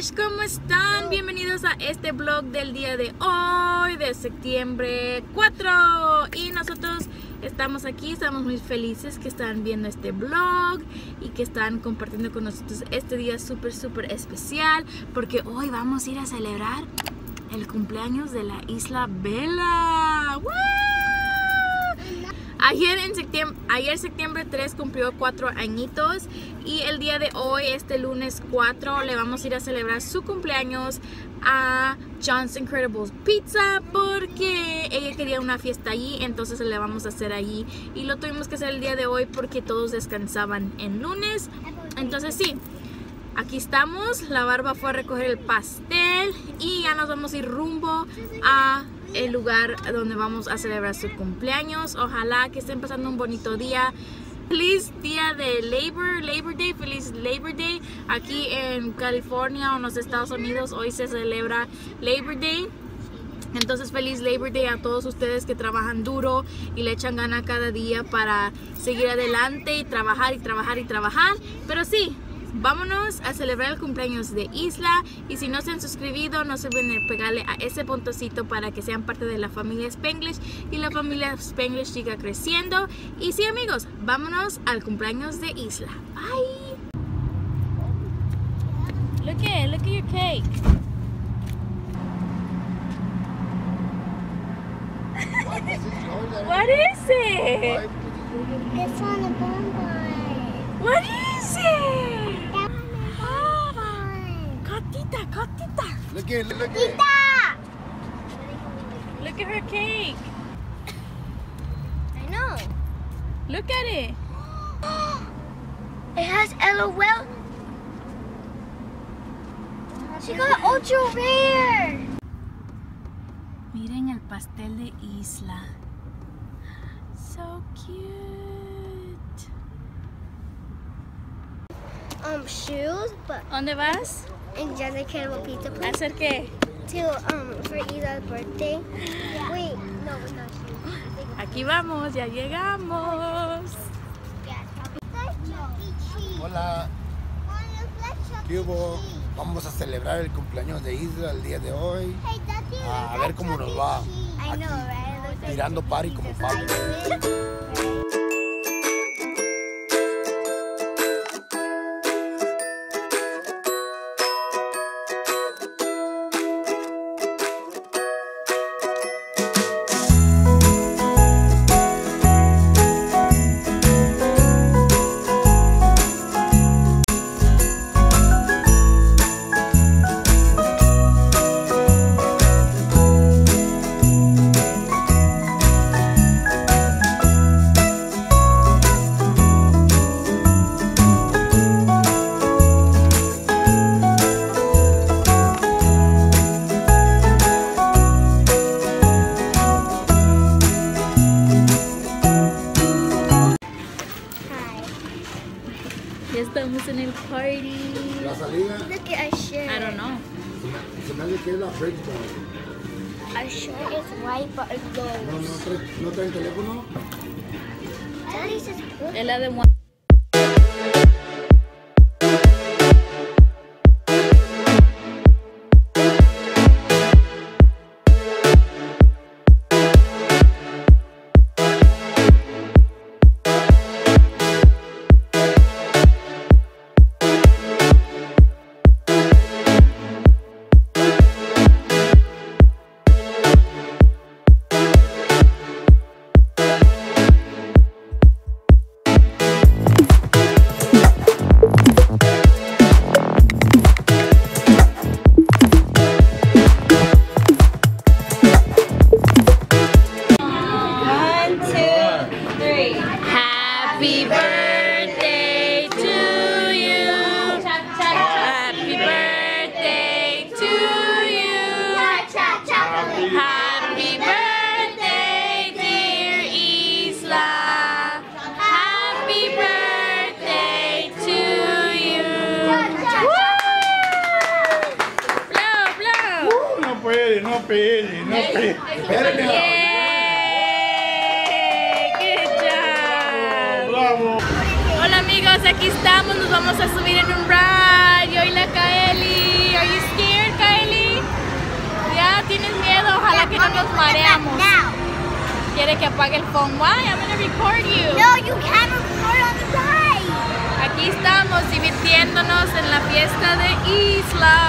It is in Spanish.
Spanglish, ¿cómo están? Bienvenidos a este blog del día de hoy, de septiembre 4. Y nosotros estamos aquí, estamos muy felices que están viendo este blog y que están compartiendo con nosotros este día súper, súper especial, porque hoy vamos a ir a celebrar el cumpleaños de la Isla Bella. Ayer, en septiembre, ayer septiembre 3 cumplió 4 añitos y el día de hoy, este lunes 4, le vamos a ir a celebrar su cumpleaños a John's Incredibles Pizza porque ella quería una fiesta allí, entonces le vamos a hacer allí y lo tuvimos que hacer el día de hoy porque todos descansaban en lunes. Entonces sí, aquí estamos, la barba fue a recoger el pastel y ya nos vamos a ir rumbo a el lugar donde vamos a celebrar su cumpleaños. Ojalá que estén pasando un bonito día. Feliz día de Labor, Labor Day, feliz Labor Day. Aquí en California o en los Estados Unidos hoy se celebra Labor Day. Entonces feliz Labor Day a todos ustedes que trabajan duro y le echan gana cada día para seguir adelante y trabajar y trabajar y trabajar. Pero sí, vámonos a celebrar el cumpleaños de Isla. Y si no se han suscribido no se olviden de pegarle a ese puntocito para que sean parte de la familia Spanglish y la familia Spanglish siga creciendo. Y sí amigos vámonos al cumpleaños de Isla. Bye. Look at look at your cake. What is it It's on a bonfire. Katita Look at, look at. Look at her cake I know. look at it It has LOL. She got ultra rare. Miren el pastel de Isla. So cute. Um, shoes, but ¿Dónde vas? And just a cannibal pizza ¿A place hacer qué? to um for Isa's birthday. Wait, no, it's not shoes. Aquí vamos, ya llegamos. Hola, ¿qué hubo? Vamos a celebrar el cumpleaños de Isla el día de hoy. A ver cómo nos va. I know, right? It looks like Tirando party como Pablo. Estamos en el party. La salida, Look at our shirt. I don't know. se me hace que es la breakdown. Our shirt is white, but it goes. No, glows. no, trae, no traen teléfono. Daddy says good. Es la de pele, no pele, no pele. ¡Qué bravo. Hola amigos, aquí estamos, nos vamos a subir en un ride. Yo y la Kaeli. Are you scared, Kaeli? Ya tienes miedo, ojalá que no nos mareamos. ¿Quiere que apague el phone? Why? I'm gonna record you. No, you can't record on the ride. Aquí estamos divirtiéndonos en la fiesta de Isla.